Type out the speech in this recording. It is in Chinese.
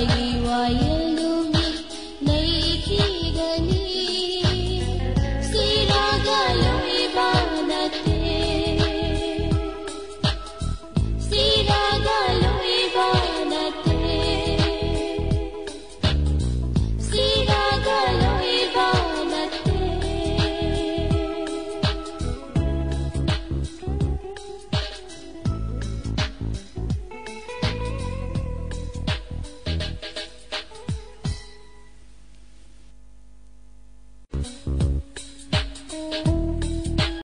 一滴泪。